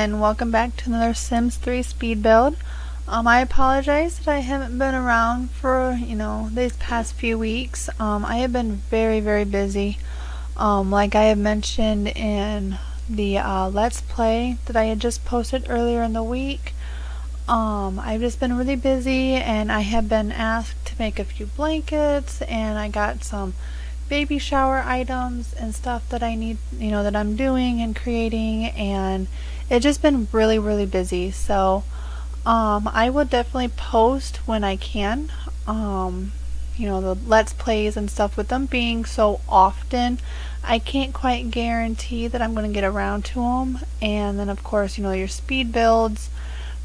and welcome back to another Sims 3 speed build. Um, I apologize that I haven't been around for, you know, these past few weeks. Um, I have been very, very busy. Um, like I have mentioned in the uh, Let's Play that I had just posted earlier in the week. Um, I've just been really busy and I have been asked to make a few blankets and I got some baby shower items and stuff that I need, you know, that I'm doing and creating and it's just been really, really busy. So, um, I will definitely post when I can. Um, you know, the Let's Plays and stuff with them being so often, I can't quite guarantee that I'm going to get around to them. And then, of course, you know, your speed builds.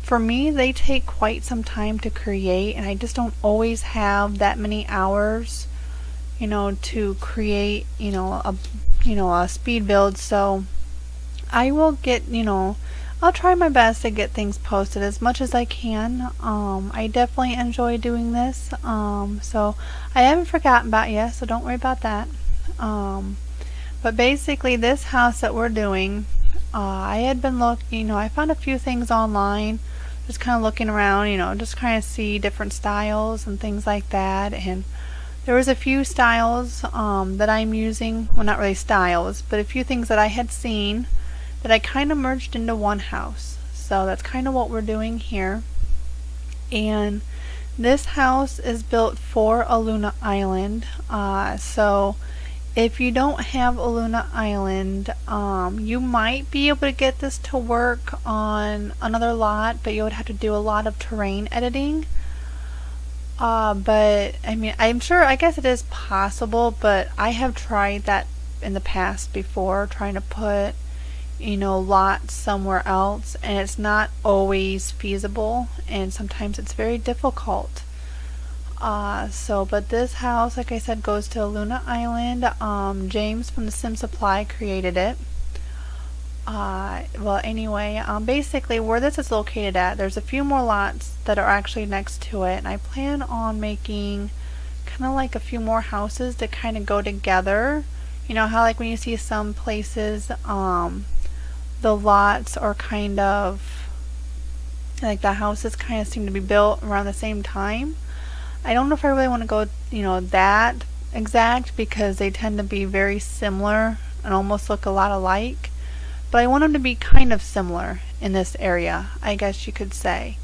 For me, they take quite some time to create, and I just don't always have that many hours you know, to create, you know, a, you know, a speed build. So I will get, you know, I'll try my best to get things posted as much as I can. Um, I definitely enjoy doing this. Um, so I haven't forgotten about you, so don't worry about that. Um, but basically this house that we're doing, uh, I had been looking, you know, I found a few things online, just kind of looking around, you know, just kind of see different styles and things like that. And there was a few styles um, that I'm using, well not really styles, but a few things that I had seen that I kind of merged into one house. So that's kind of what we're doing here. And this house is built for Aluna Island. Uh, so if you don't have Aluna Island, um, you might be able to get this to work on another lot, but you would have to do a lot of terrain editing. Uh, but I mean, I'm sure, I guess it is possible, but I have tried that in the past before, trying to put, you know, lots somewhere else, and it's not always feasible, and sometimes it's very difficult. Uh, so, but this house, like I said, goes to Aluna Island. Um, James from the Sim Supply created it. Uh, well, anyway, um, basically where this is located at, there's a few more lots that are actually next to it, and I plan on making kind of like a few more houses to kind of go together. You know how like when you see some places, um, the lots are kind of like the houses kind of seem to be built around the same time. I don't know if I really want to go, you know, that exact because they tend to be very similar and almost look a lot alike. But I want them to be kind of similar in this area, I guess you could say.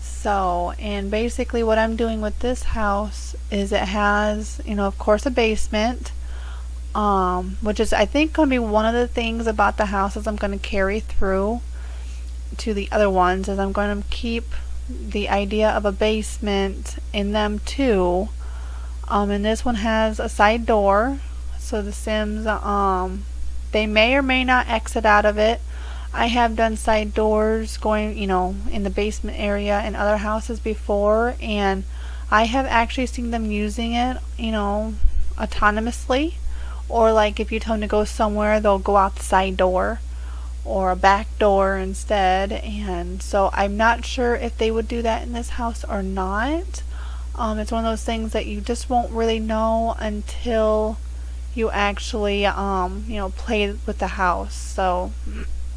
So, and basically what I'm doing with this house is it has, you know, of course a basement, um, which is I think going to be one of the things about the houses I'm going to carry through to the other ones is I'm going to keep the idea of a basement in them too. Um, and this one has a side door, so the Sims um, they may or may not exit out of it. I have done side doors going, you know, in the basement area in other houses before, and I have actually seen them using it, you know, autonomously. Or like if you tell them to go somewhere, they'll go out the side door or a back door instead. And so I'm not sure if they would do that in this house or not. Um, it's one of those things that you just won't really know until you actually um, you know play with the house so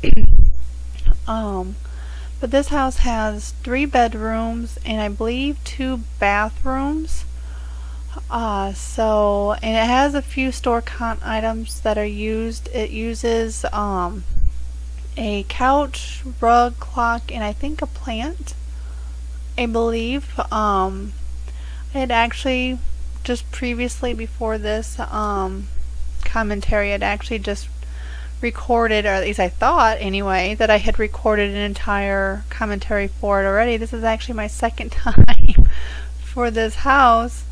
um but this house has three bedrooms and I believe two bathrooms uh, so and it has a few store count items that are used it uses um, a couch rug clock and I think a plant I believe um, I had actually just previously before this um, commentary, I'd actually just recorded, or at least I thought anyway, that I had recorded an entire commentary for it already. This is actually my second time for this house.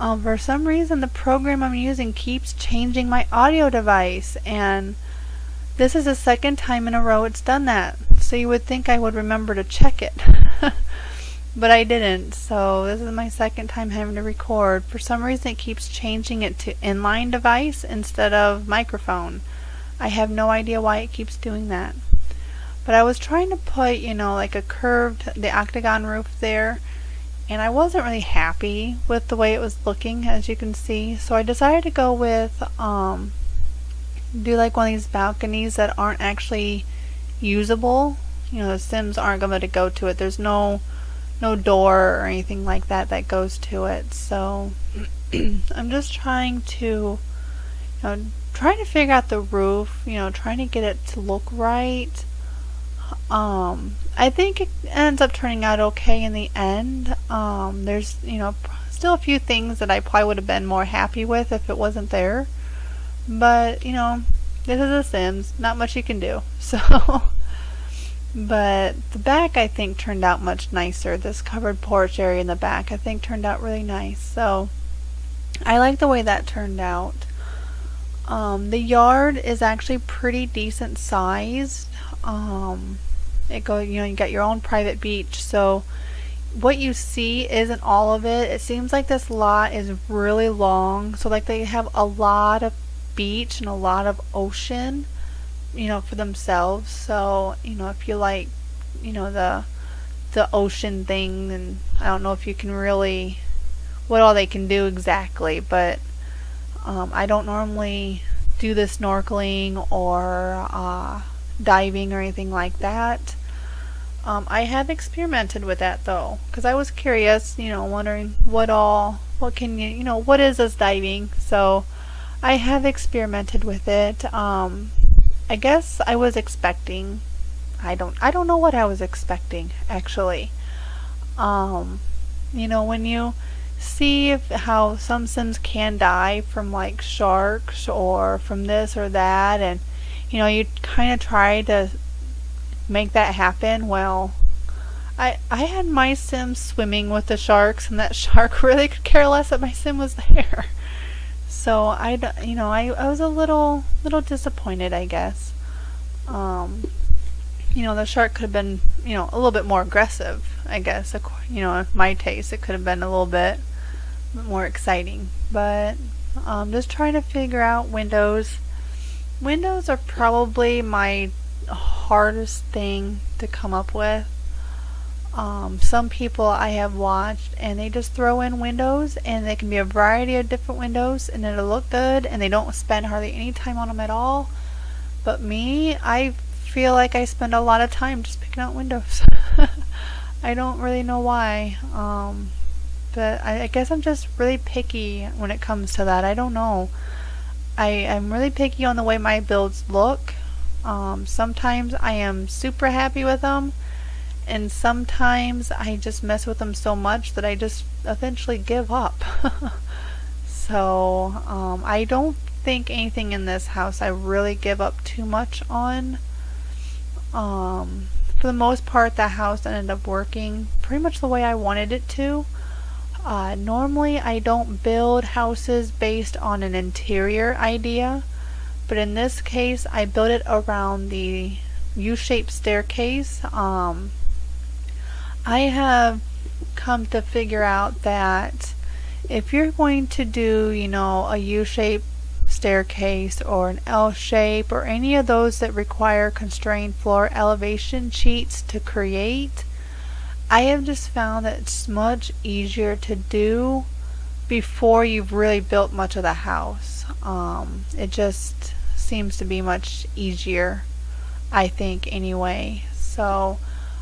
Um, for some reason, the program I'm using keeps changing my audio device, and this is the second time in a row it's done that. So you would think I would remember to check it. but I didn't. So this is my second time having to record. For some reason it keeps changing it to inline device instead of microphone. I have no idea why it keeps doing that. But I was trying to put, you know, like a curved, the octagon roof there, and I wasn't really happy with the way it was looking, as you can see. So I decided to go with, um, do like one of these balconies that aren't actually usable. You know, the Sims aren't going to go to it. There's no no door or anything like that that goes to it. So I'm just trying to, you know, trying to figure out the roof. You know, trying to get it to look right. Um, I think it ends up turning out okay in the end. Um, there's, you know, still a few things that I probably would have been more happy with if it wasn't there. But, you know, this is The Sims. Not much you can do. So, but the back I think turned out much nicer. This covered porch area in the back I think turned out really nice. So, I like the way that turned out. Um, the yard is actually pretty decent sized. Um, it go, you know, you got your own private beach. So, what you see isn't all of it. It seems like this lot is really long. So, like, they have a lot of beach and a lot of ocean, you know, for themselves. So, you know, if you like, you know, the the ocean thing, and I don't know if you can really what all they can do exactly, but um, I don't normally do the snorkeling or uh, diving or anything like that. Um, I have experimented with that though, because I was curious, you know, wondering what all, what can you, you know, what is this diving? So I have experimented with it. Um, I guess I was expecting. I don't. I don't know what I was expecting actually. Um, you know, when you see if, how some sims can die from like sharks or from this or that, and you know, you kind of try to make that happen. Well, I I had my sim swimming with the sharks, and that shark really could care less that my sim was there. So I, you know, I, I was a little, little disappointed, I guess. Um, you know, the shark could have been, you know, a little bit more aggressive, I guess. You know, my taste, it could have been a little bit more exciting. But um, just trying to figure out windows. Windows are probably my hardest thing to come up with. Um, some people I have watched and they just throw in windows and they can be a variety of different windows and it'll look good and they don't spend hardly any time on them at all. But me, I feel like I spend a lot of time just picking out windows. I don't really know why. Um, but I, I, guess I'm just really picky when it comes to that. I don't know. I, I'm really picky on the way my builds look. Um, sometimes I am super happy with them and sometimes I just mess with them so much that I just eventually give up. so um, I don't think anything in this house I really give up too much on. Um, for the most part, the house ended up working pretty much the way I wanted it to. Uh, normally, I don't build houses based on an interior idea, but in this case, I built it around the U-shaped staircase. Um, I have come to figure out that if you're going to do, you know, a U-shaped staircase or an L shape or any of those that require constrained floor elevation sheets to create, I have just found that it's much easier to do before you've really built much of the house. Um, it just seems to be much easier, I think, anyway. So,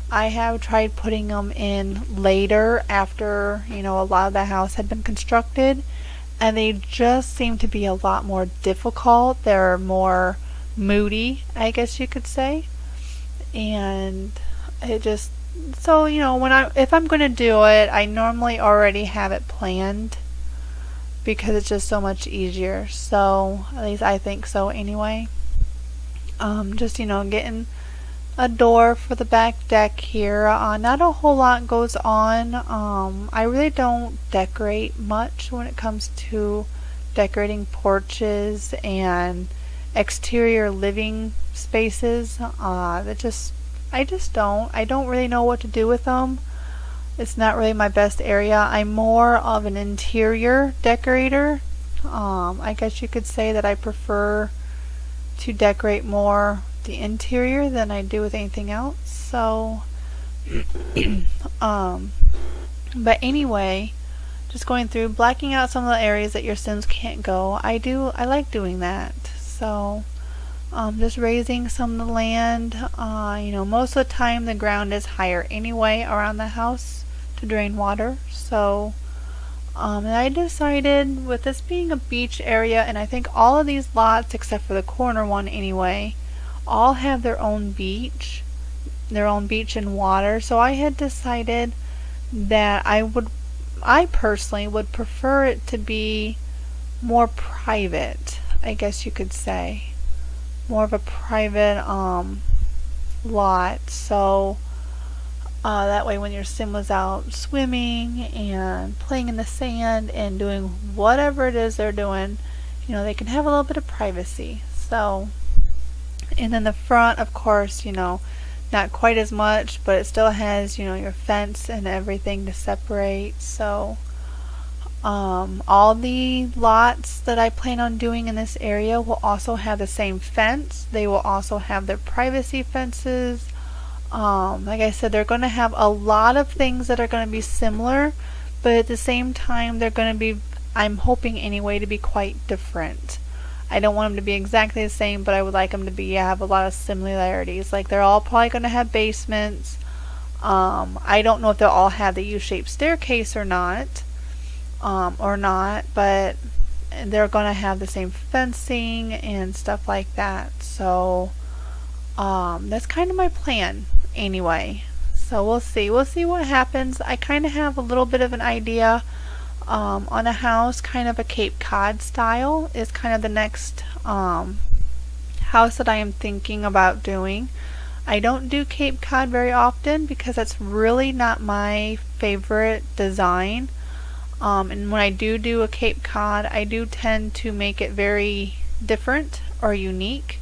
I have tried putting them in later after, you know, a lot of the house had been constructed and they just seem to be a lot more difficult. They're more moody, I guess you could say. And it just so, you know, when I if I'm going to do it, I normally already have it planned because it's just so much easier. So, at least I think so anyway. Um just, you know, getting a door for the back deck here. Uh, not a whole lot goes on. Um, I really don't decorate much when it comes to decorating porches and exterior living spaces. Uh, that just I just don't. I don't really know what to do with them. It's not really my best area. I'm more of an interior decorator. Um, I guess you could say that I prefer to decorate more the interior than I do with anything else. So, um, but anyway, just going through blacking out some of the areas that your Sims can't go. I do, I like doing that. So, Um, just raising some of the land. Uh, you know, most of the time the ground is higher anyway around the house to drain water. So, um, and I decided with this being a beach area, and I think all of these lots, except for the corner one anyway, all have their own beach, their own beach and water. So I had decided that I would, I personally would prefer it to be more private, I guess you could say more of a private um, lot. So uh, that way, when your sim was out swimming and playing in the sand and doing whatever it is they're doing, you know, they can have a little bit of privacy. So, and then the front, of course, you know, not quite as much, but it still has, you know, your fence and everything to separate. So, um, all the lots that I plan on doing in this area will also have the same fence. They will also have their privacy fences. Um, like I said, they're going to have a lot of things that are going to be similar, but at the same time, they're going to be, I'm hoping anyway, to be quite different. I don't want them to be exactly the same, but I would like them to be have a lot of similarities. Like they're all probably going to have basements. Um, I don't know if they'll all have the U-shaped staircase or not um, or not, but they're going to have the same fencing and stuff like that. So um, that's kind of my plan anyway. So we'll see. We'll see what happens. I kind of have a little bit of an idea um, on a house, kind of a Cape Cod style is kind of the next um, house that I am thinking about doing. I don't do Cape Cod very often because that's really not my favorite design. Um, and when I do do a Cape Cod, I do tend to make it very different or unique.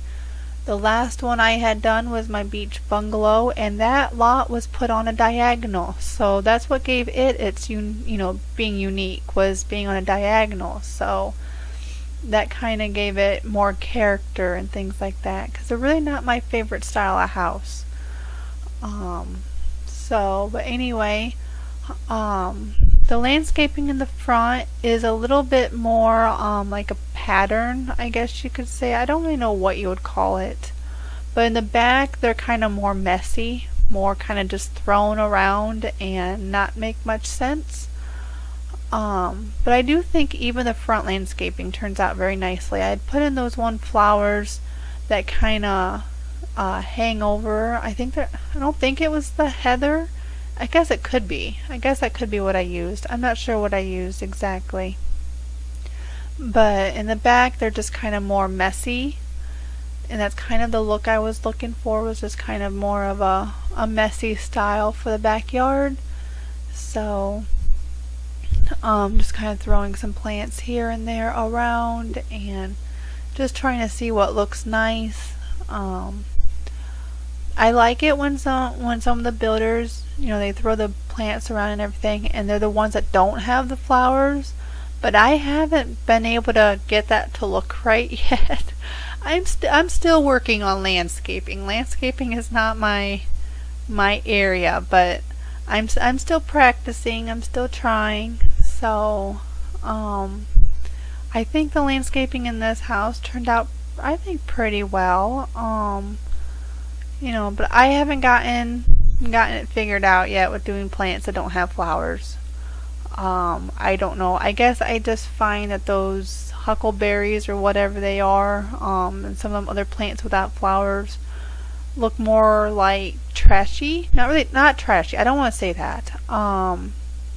The last one I had done was my beach bungalow, and that lot was put on a diagonal. So that's what gave it its, un- you know, being unique was being on a diagonal. So that kind of gave it more character and things like that. Because they're really not my favorite style of house. Um, so, but anyway, um, the landscaping in the front is a little bit more um, like a pattern, I guess you could say. I don't really know what you would call it. But in the back, they're kind of more messy, more kind of just thrown around and not make much sense. Um, but I do think even the front landscaping turns out very nicely. I had put in those one flowers that kind of uh, hang over. I think that I don't think it was the heather I guess it could be. I guess that could be what I used. I'm not sure what I used exactly. But in the back, they're just kind of more messy. And that's kind of the look I was looking for, was just kind of more of a, a messy style for the backyard. So, um, just kind of throwing some plants here and there around and just trying to see what looks nice. Um, I like it when some when some of the builders, you know, they throw the plants around and everything, and they're the ones that don't have the flowers. But I haven't been able to get that to look right yet. I'm st- I'm still working on landscaping. Landscaping is not my my area, but I'm I'm still practicing. I'm still trying. So, um, I think the landscaping in this house turned out I think pretty well. Um, you know, but I haven't gotten gotten it figured out yet with doing plants that don't have flowers. Um, I don't know. I guess I just find that those huckleberries or whatever they are, um, and some of them other plants without flowers look more like trashy. Not really, not trashy. I don't want to say that. Um,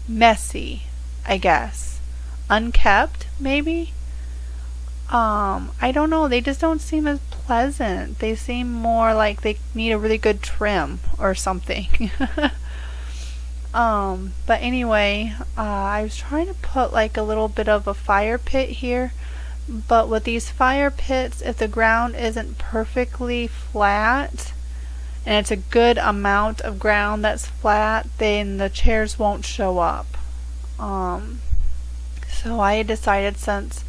messy, I guess. Unkept, maybe. Um, I don't know. They just don't seem as pleasant. They seem more like they need a really good trim or something. um, but anyway, uh, I was trying to put like a little bit of a fire pit here. But with these fire pits, if the ground isn't perfectly flat, and it's a good amount of ground that's flat, then the chairs won't show up. Um, so I decided since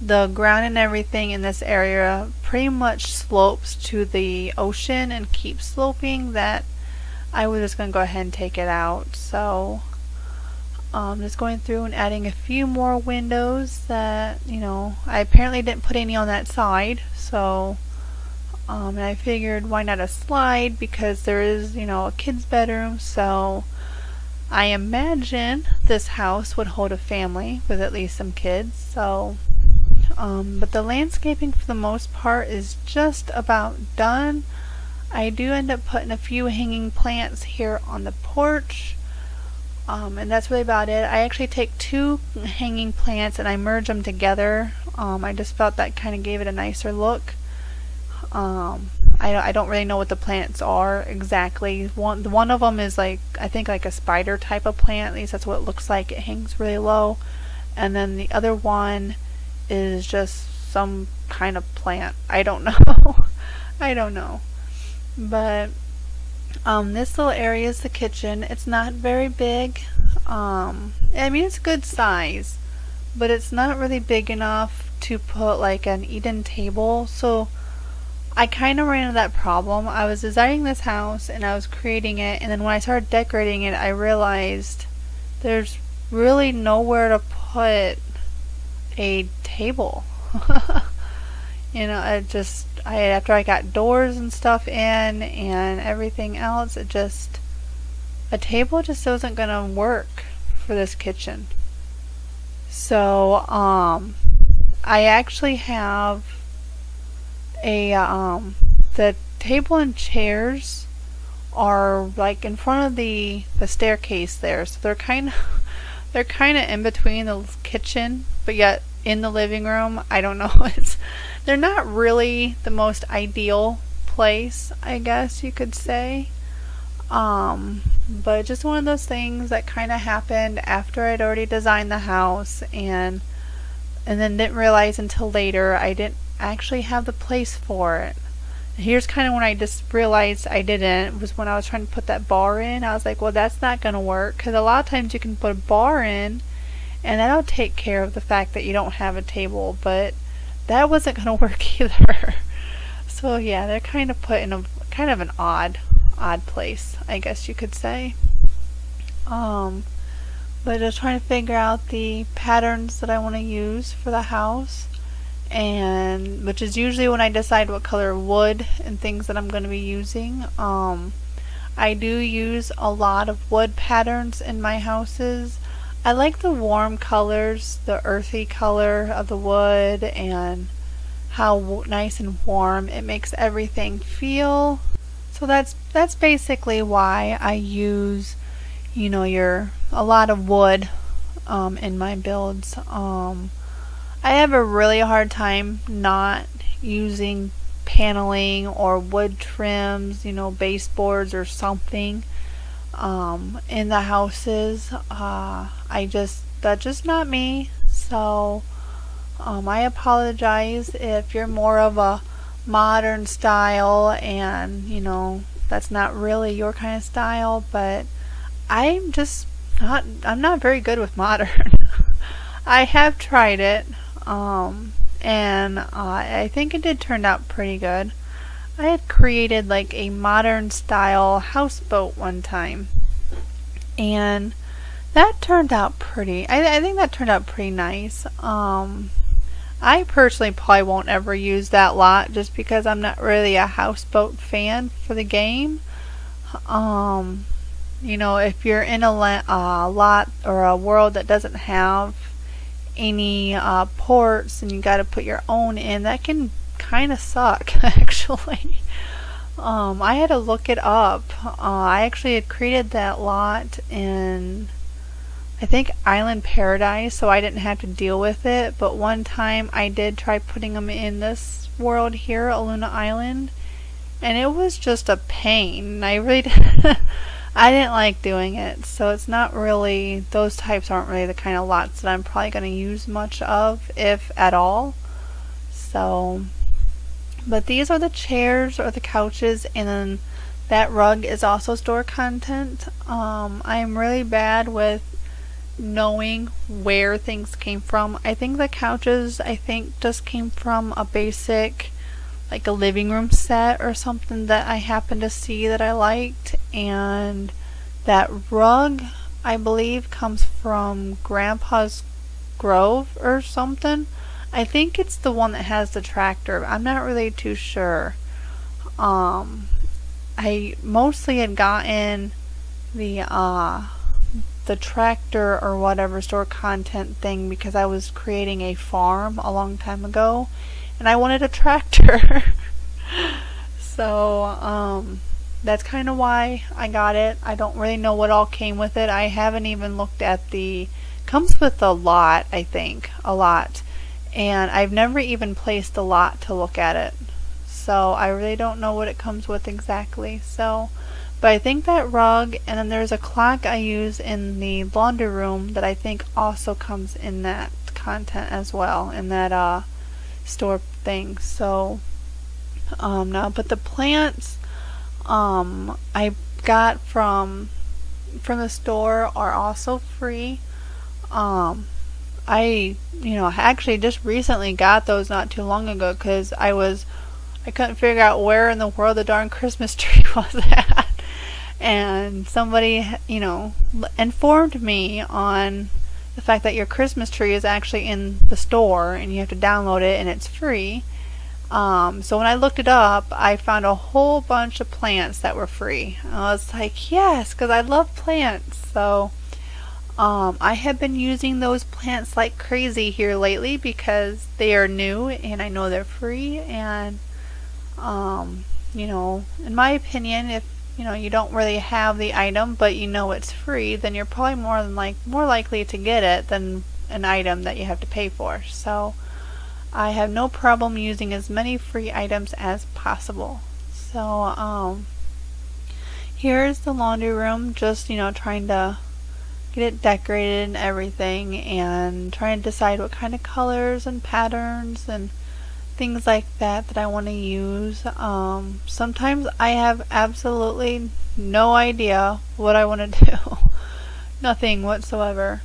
the ground and everything in this area pretty much slopes to the ocean and keeps sloping that I was just going to go ahead and take it out. So um, just going through and adding a few more windows that, you know, I apparently didn't put any on that side. So Um, and I figured why not a slide because there is, you know, a kid's bedroom. So I imagine this house would hold a family with at least some kids. So, um, but the landscaping for the most part is just about done. I do end up putting a few hanging plants here on the porch. Um, and that's really about it. I actually take two hanging plants and I merge them together. Um, I just felt that kind of gave it a nicer look. Um, I, I don't really know what the plants are exactly. One one of them is like I think like a spider type of plant. At least that's what it looks like. It hangs really low, and then the other one is just some kind of plant. I don't know. I don't know. But um, this little area is the kitchen. It's not very big. Um, I mean, it's a good size, but it's not really big enough to put like an eat-in table. So I kind of ran into that problem. I was designing this house and I was creating it, and then when I started decorating it, I realized there's really nowhere to put a table. you know, I just I after I got doors and stuff in and everything else, it just a table just wasn't gonna work for this kitchen. So um, I actually have a um, the table and chairs are like in front of the the staircase there, so they're kind of they're kind of in between the kitchen, but yet in the living room. I don't know. It's they're not really the most ideal place, I guess you could say. Um, but just one of those things that kind of happened after I'd already designed the house and and then didn't realize until later I didn't actually have the place for it. Here's kind of when I just realized I didn't was when I was trying to put that bar in. I was like, well, that's not going to work because a lot of times you can put a bar in and that'll take care of the fact that you don't have a table, but that wasn't going to work either. so yeah, they're kind of put in a kind of an odd odd place, I guess you could say. Um but just trying to figure out the patterns that I want to use for the house and which is usually when I decide what color wood and things that I'm going to be using. Um I do use a lot of wood patterns in my houses. I like the warm colors, the earthy color of the wood and how nice and warm it makes everything feel. So that's that's basically why I use you know your a lot of wood um, in my builds. Um, I have a really hard time not using paneling or wood trims, you know, baseboards or something um, in the houses. Uh, I just, that's just not me. So, um, I apologize if you're more of a modern style and, you know, that's not really your kind of style, but I'm just not, I'm not very good with modern. I have tried it, um, and uh, I think it did turn out pretty good. I had created like a modern style houseboat one time. And that turned out pretty, I, I think that turned out pretty nice. Um, I personally probably won't ever use that lot just because I'm not really a houseboat fan for the game. Um, you know, if you're in a uh, lot or a world that doesn't have any uh, ports and you got to put your own in, that can kind of suck actually. Um, I had to look it up. Uh, I actually had created that lot in I think Island Paradise, so I didn't have to deal with it. But one time I did try putting them in this world here, Aluna Island, and it was just a pain. I really I didn't like doing it. So it's not really those types aren't really the kind of lots that I'm probably going to use much of, if at all. So but these are the chairs or the couches, and then that rug is also store content. Um, I'm really bad with knowing where things came from. I think the couches, I think, just came from a basic, like a living room set or something that I happened to see that I liked, and that rug, I believe, comes from Grandpa's Grove or something. I think it's the one that has the tractor. I'm not really too sure. Um, I mostly had gotten the uh, the tractor or whatever store content thing because I was creating a farm a long time ago, and I wanted a tractor. so um, that's kind of why I got it. I don't really know what all came with it. I haven't even looked at the comes with a lot, I think, a lot. And I've never even placed a lot to look at it. So I really don't know what it comes with exactly. So but I think that rug and then there's a clock I use in the laundry room that I think also comes in that content as well in that uh store thing. So um now but the plants um, I got from from the store are also free. Um, I you know actually just recently got those not too long ago because I was I couldn't figure out where in the world the darn Christmas tree was at. And somebody, you know, informed me on the fact that your Christmas tree is actually in the store and you have to download it and it's free. Um, so when I looked it up, I found a whole bunch of plants that were free. I was like, yes, because I love plants. So um, I have been using those plants like crazy here lately because they are new and I know they're free. And, um, you know, in my opinion, if you know you don't really have the item but you know it's free, then you're probably more than like more likely to get it than an item that you have to pay for. So. I have no problem using as many free items as possible. So, um, here's the laundry room, just, you know, trying to get it decorated and everything, and trying to decide what kind of colors and patterns and things like that that I want to use. Um, sometimes I have absolutely no idea what I want to do. Nothing whatsoever.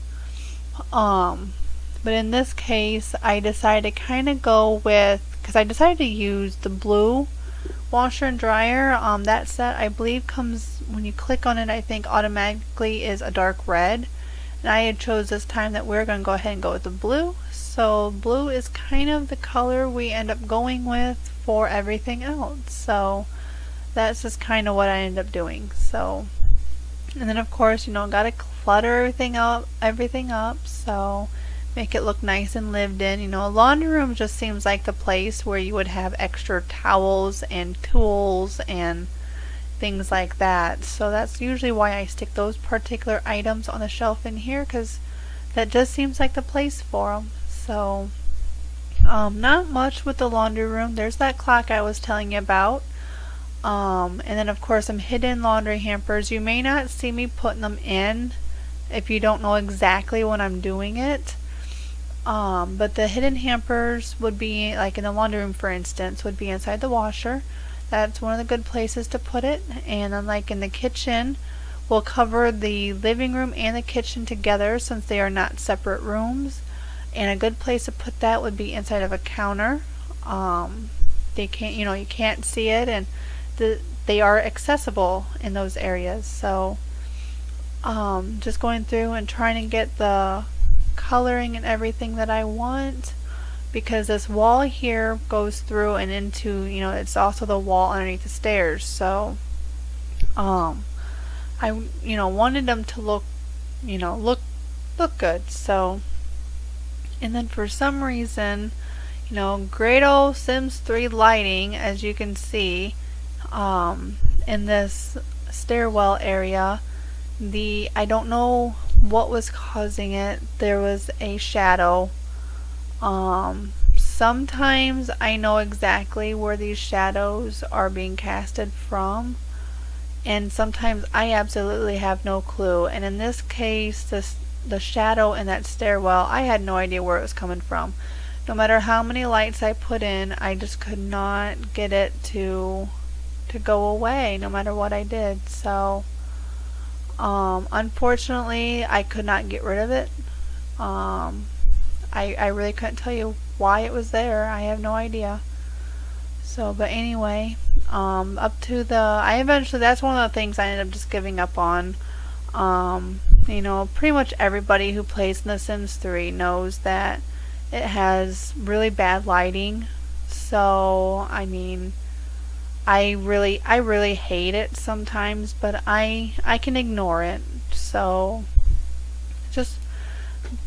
Um, but in this case, I decided to kind of go with, because I decided to use the blue washer and dryer. Um, that set, I believe, comes, when you click on it, I think automatically is a dark red. And I had chose this time that we're going to go ahead and go with the blue. So blue is kind of the color we end up going with for everything else. So that's just kind of what I end up doing. So, and then of course, you know, got to clutter everything up, everything up. So make it look nice and lived in. You know, a laundry room just seems like the place where you would have extra towels and tools and things like that. So that's usually why I stick those particular items on the shelf in here because that just seems like the place for them. So, um, not much with the laundry room. There's that clock I was telling you about. Um, and then of course some hidden laundry hampers. You may not see me putting them in if you don't know exactly when I'm doing it. Um, but the hidden hampers would be, like in the laundry room for instance, would be inside the washer. That's one of the good places to put it. And then like in the kitchen, we'll cover the living room and the kitchen together since they are not separate rooms. And a good place to put that would be inside of a counter. Um, they can't, you know, you can't see it and the, they are accessible in those areas. So um, just going through and trying to get the coloring and everything that I want because this wall here goes through and into, you know, it's also the wall underneath the stairs. So, um, I, you know, wanted them to look, you know, look, look good. So, and then for some reason, you know, great old Sims 3 lighting, as you can see, um, in this stairwell area, the, I don't know what was causing it. There was a shadow. Um, sometimes I know exactly where these shadows are being casted from and sometimes I absolutely have no clue. And in this case, this the shadow in that stairwell, I had no idea where it was coming from. No matter how many lights I put in, I just could not get it to to go away no matter what I did. So um, unfortunately, I could not get rid of it. Um, I, I really couldn't tell you why it was there. I have no idea. So, but anyway, um, up to the, I eventually, that's one of the things I ended up just giving up on. Um, you know, pretty much everybody who plays in The Sims 3 knows that it has really bad lighting. So, I mean, I really I really hate it sometimes, but I I can ignore it. So just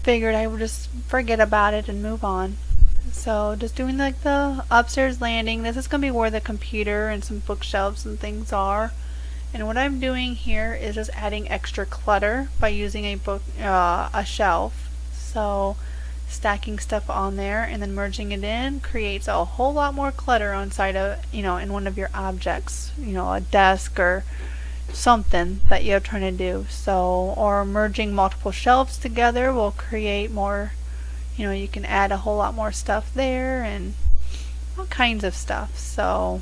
figured I would just forget about it and move on. So just doing like the upstairs landing. This is going to be where the computer and some bookshelves and things are. And what I'm doing here is just adding extra clutter by using a book uh, a shelf. So stacking stuff on there and then merging it in creates a whole lot more clutter on side of you know in one of your objects you know a desk or something that you're trying to do so or merging multiple shelves together will create more you know you can add a whole lot more stuff there and all kinds of stuff so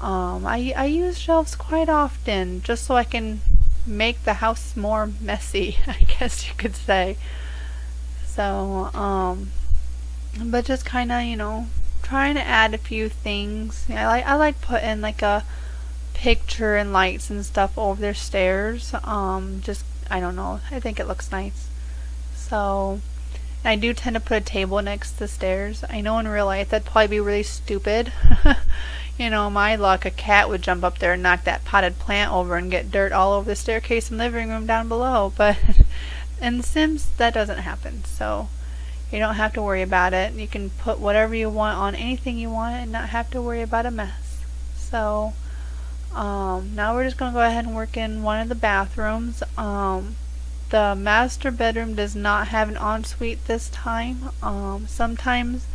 um, I, I use shelves quite often just so I can make the house more messy I guess you could say so, um, but just kind of, you know, trying to add a few things. I like I like putting like a picture and lights and stuff over their stairs. Um, just I don't know. I think it looks nice. So, I do tend to put a table next to the stairs. I know in real life that'd probably be really stupid. you know, my luck, a cat would jump up there and knock that potted plant over and get dirt all over the staircase and living room down below. But in Sims, that doesn't happen, so you don't have to worry about it. You can put whatever you want on anything you want and not have to worry about a mess. So, um, now we're just going to go ahead and work in one of the bathrooms. Um, the master bedroom does not have an ensuite this time. Um, sometimes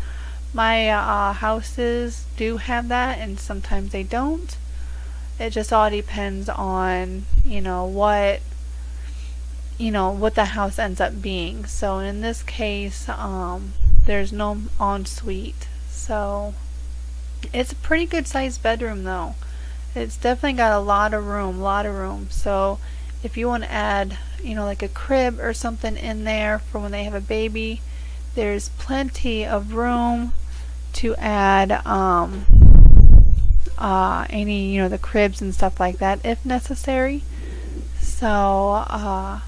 my uh, houses do have that and sometimes they don't. It just all depends on, you know, what you know what the house ends up being. So in this case um, there's no ensuite. So it's a pretty good sized bedroom though. It's definitely got a lot of room a lot of room. So if you want to add you know like a crib or something in there for when they have a baby there's plenty of room to add um, uh, any you know the cribs and stuff like that if necessary so uh,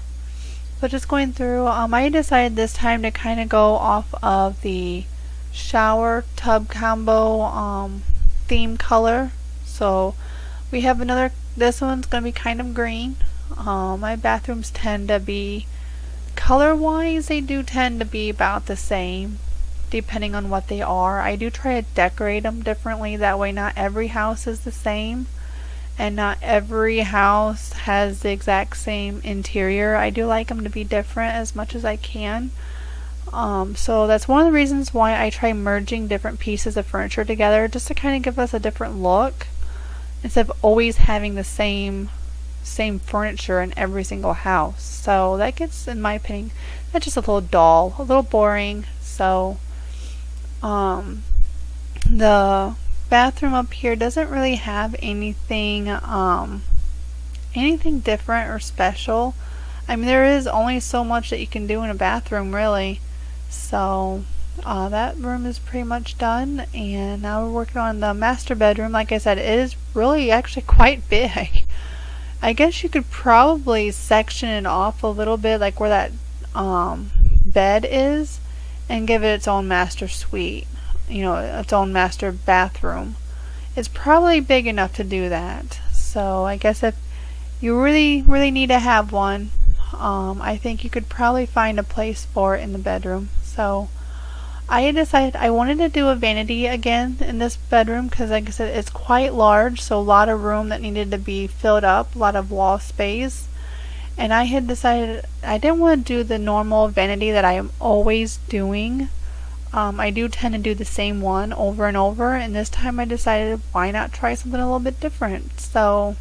but just going through, um, I decided this time to kind of go off of the shower tub combo um, theme color. So we have another, this one's going to be kind of green. Um, my bathrooms tend to be, color-wise, they do tend to be about the same depending on what they are. I do try to decorate them differently, that way not every house is the same and not every house has the exact same interior. I do like them to be different as much as I can. Um, so that's one of the reasons why I try merging different pieces of furniture together just to kind of give us a different look instead of always having the same same furniture in every single house. So that gets, in my opinion, that's just a little dull, a little boring. So um, the bathroom up here doesn't really have anything um, anything different or special. I mean, there is only so much that you can do in a bathroom, really. So, uh, that room is pretty much done, and now we're working on the master bedroom. Like I said, it is really actually quite big. I guess you could probably section it off a little bit, like where that um, bed is, and give it its own master suite you know, its own master bathroom. It's probably big enough to do that. So I guess if you really, really need to have one, um, I think you could probably find a place for it in the bedroom. So I decided I wanted to do a vanity again in this bedroom because like I said it's quite large so a lot of room that needed to be filled up a lot of wall space and I had decided I didn't want to do the normal vanity that I am always doing um, I do tend to do the same one over and over, and this time I decided why not try something a little bit different. So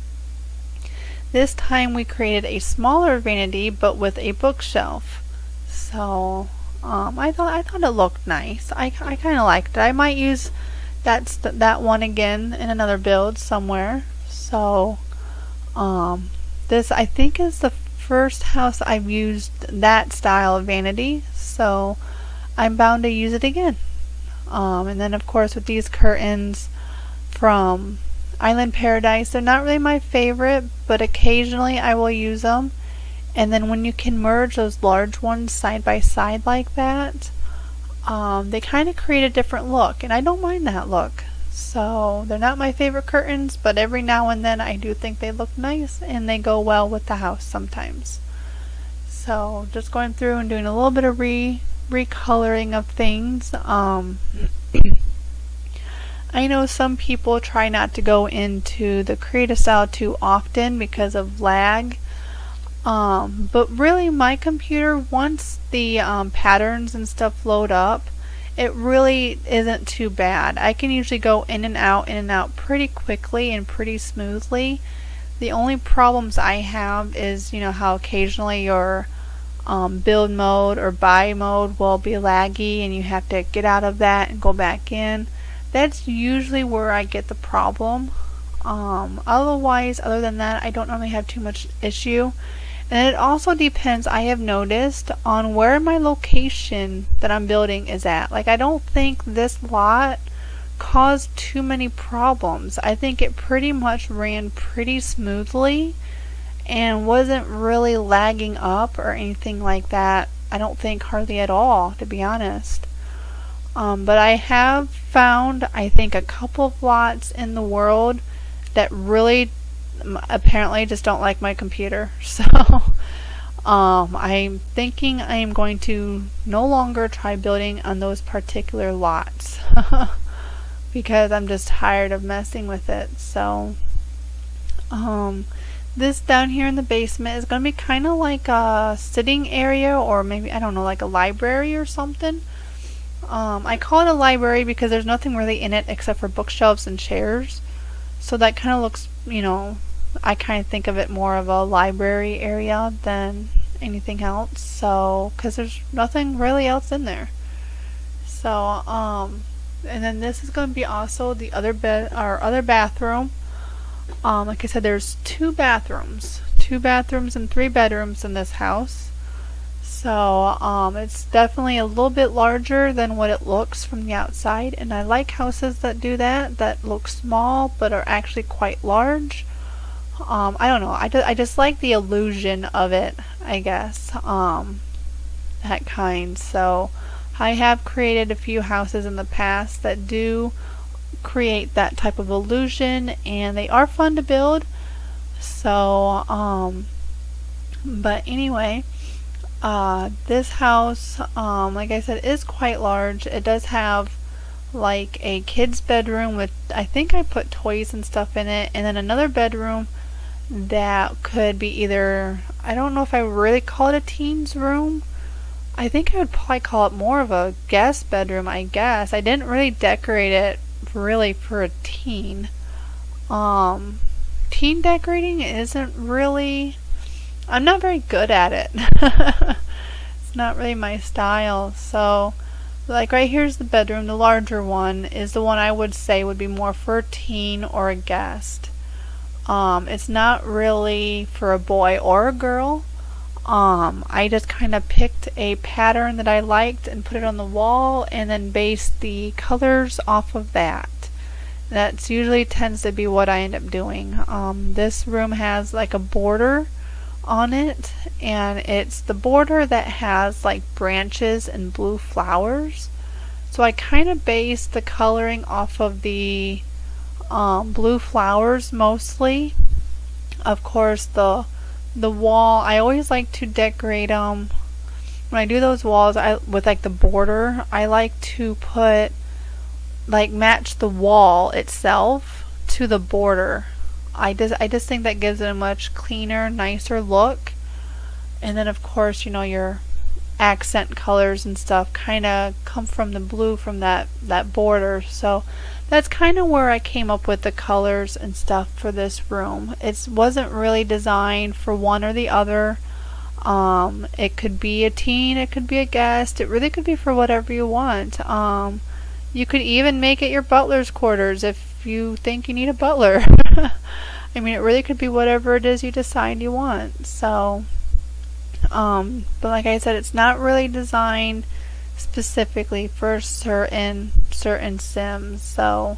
this time we created a smaller vanity, but with a bookshelf. So um, I thought I thought it looked nice. I, I kind of liked it. I might use that that one again in another build somewhere. So um, this I think is the first house I've used that style of vanity. So I'm bound to use it again. Um, and then of course with these curtains from Island Paradise, they're not really my favorite, but occasionally I will use them. And then when you can merge those large ones side by side like that, um, they kind of create a different look, and I don't mind that look. So they're not my favorite curtains, but every now and then I do think they look nice and they go well with the house sometimes. So just going through and doing a little bit of re recoloring of things. Um, I know some people try not to go into the Create-A-Style too often because of lag. Um, but really my computer, once the um, patterns and stuff load up, it really isn't too bad. I can usually go in and out, in and out pretty quickly and pretty smoothly. The only problems I have is, you know, how occasionally your um, build mode or buy mode will be laggy and you have to get out of that and go back in that's usually where I get the problem. Um, otherwise, other than that, I don't normally have too much issue. And it also depends, I have noticed, on where my location that I'm building is at. Like, I don't think this lot caused too many problems. I think it pretty much ran pretty smoothly and wasn't really lagging up or anything like that. I don't think hardly at all, to be honest. Um, but I have found, I think, a couple of lots in the world that really apparently just don't like my computer. So um, I'm thinking I am going to no longer try building on those particular lots because I'm just tired of messing with it. So um, this down here in the basement is going to be kind of like a sitting area or maybe, I don't know, like a library or something. Um, I call it a library because there's nothing really in it except for bookshelves and chairs. So that kind of looks, you know, I kind of think of it more of a library area than anything else. So, because there's nothing really else in there. So, um, and then this is going to be also the other bed, our other bathroom. Um, like I said, there's two bathrooms, two bathrooms and three bedrooms in this house. So um, it's definitely a little bit larger than what it looks from the outside and I like houses that do that, that look small but are actually quite large. Um, I don't know, I, I just like the illusion of it, I guess, um, that kind. So I have created a few houses in the past that do create that type of illusion and they are fun to build. So, um, but anyway, uh, this house, um, like I said, is quite large. It does have like a kid's bedroom with, I think I put toys and stuff in it, and then another bedroom that could be either, I don't know if I really call it a teen's room. I think I would probably call it more of a guest bedroom, I guess. I didn't really decorate it really for a teen. Um, teen decorating isn't really I'm not very good at it. it's not really my style. So, like right here's the bedroom. The larger one is the one I would say would be more for a teen or a guest. Um, it's not really for a boy or a girl. Um, I just kind of picked a pattern that I liked and put it on the wall and then based the colors off of that. That's usually tends to be what I end up doing. Um, this room has like a border on it and it's the border that has like branches and blue flowers so I kind of based the coloring off of the um, blue flowers mostly of course the the wall I always like to decorate them um, when I do those walls I with like the border I like to put like match the wall itself to the border I just I just think that gives it a much cleaner, nicer look. And then of course, you know, your accent colors and stuff kind of come from the blue from that that border. So that's kind of where I came up with the colors and stuff for this room. It wasn't really designed for one or the other. Um, it could be a teen, it could be a guest, it really could be for whatever you want. Um, you could even make it your butler's quarters if you think you need a butler. I mean, it really could be whatever it is you decide you want. So, um, but like I said, it's not really designed specifically for certain certain sims. So,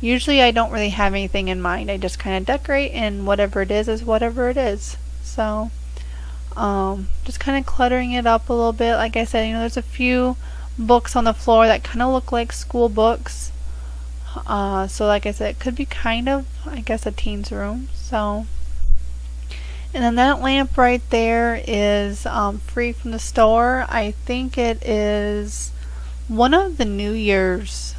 usually I don't really have anything in mind. I just kind of decorate, and whatever it is is whatever it is. So, um, just kind of cluttering it up a little bit. Like I said, you know, there's a few books on the floor that kind of look like school books. Uh, so like I said, it could be kind of, I guess, a teen's room. So, and then that lamp right there is um, free from the store. I think it is one of the New Year's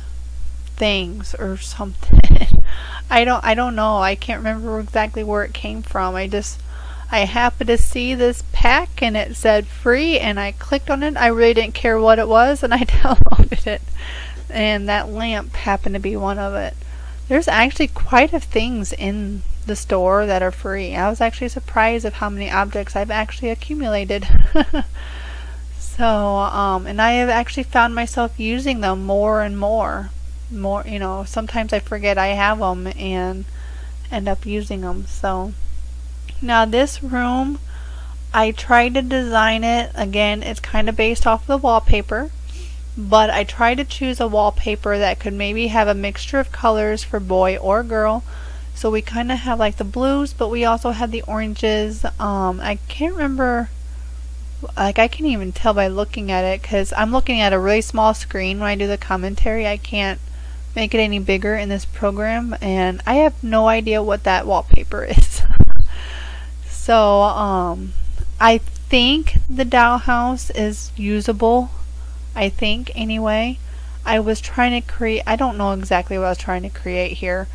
things or something. I don't I don't know. I can't remember exactly where it came from. I just I happened to see this pack and it said free and I clicked on it. I really didn't care what it was and I downloaded it. And that lamp happened to be one of it. There's actually quite a things in the store that are free. I was actually surprised of how many objects I've actually accumulated. so, um, and I have actually found myself using them more and more. More, you know, sometimes I forget I have them and end up using them. So, now this room, I tried to design it, again, it's kind of based off the wallpaper, but I tried to choose a wallpaper that could maybe have a mixture of colors for boy or girl. So we kind of have like the blues, but we also had the oranges. Um, I can't remember, like I can even tell by looking at it because I'm looking at a really small screen when I do the commentary. I can't make it any bigger in this program and I have no idea what that wallpaper is. So, um, I think the dollhouse is usable. I think, anyway. I was trying to create, I don't know exactly what I was trying to create here,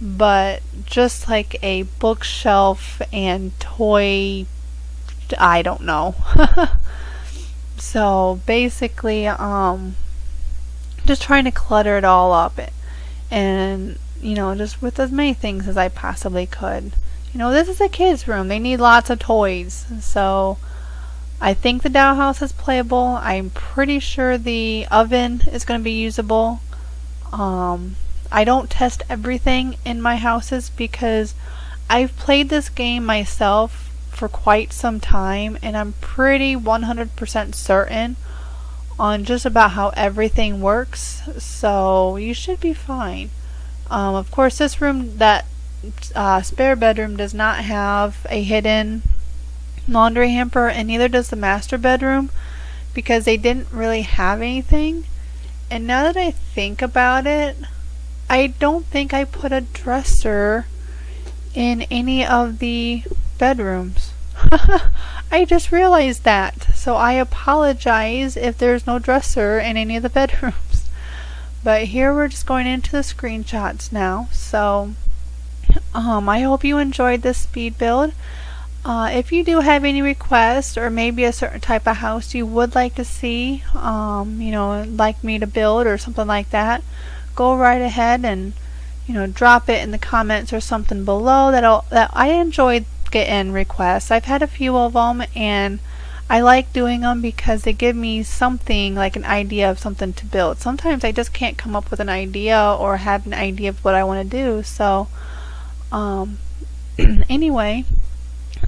but just like a bookshelf and toy, I don't know. so basically, um, just trying to clutter it all up and, you know, just with as many things as I possibly could. You know, this is a kid's room. They need lots of toys. So I think the dollhouse is playable. I'm pretty sure the oven is going to be usable. Um, I don't test everything in my houses because I've played this game myself for quite some time and I'm pretty 100% certain on just about how everything works. So you should be fine. Um, of course, this room that uh, spare bedroom does not have a hidden laundry hamper and neither does the master bedroom because they didn't really have anything. And now that I think about it, I don't think I put a dresser in any of the bedrooms. I just realized that. So I apologize if there's no dresser in any of the bedrooms. But here we're just going into the screenshots now. So um, I hope you enjoyed this speed build. Uh, if you do have any requests or maybe a certain type of house you would like to see, um, you know, like me to build or something like that, go right ahead and, you know, drop it in the comments or something below. That'll, that I enjoyed getting requests. I've had a few of them and I like doing them because they give me something like an idea of something to build. Sometimes I just can't come up with an idea or have an idea of what I want to do. So, um, anyway,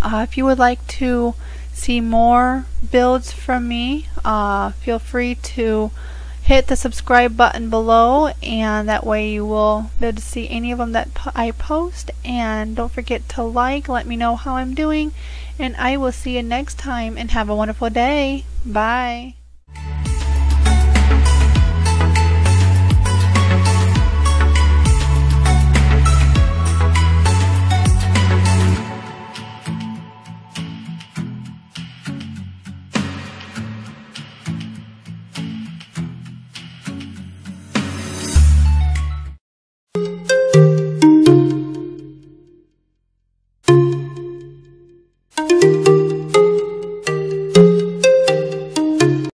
uh, if you would like to see more builds from me, uh, feel free to hit the subscribe button below and that way you will be able to see any of them that I post. And don't forget to like let me know how I'm doing and I will see you next time and have a wonderful day. Bye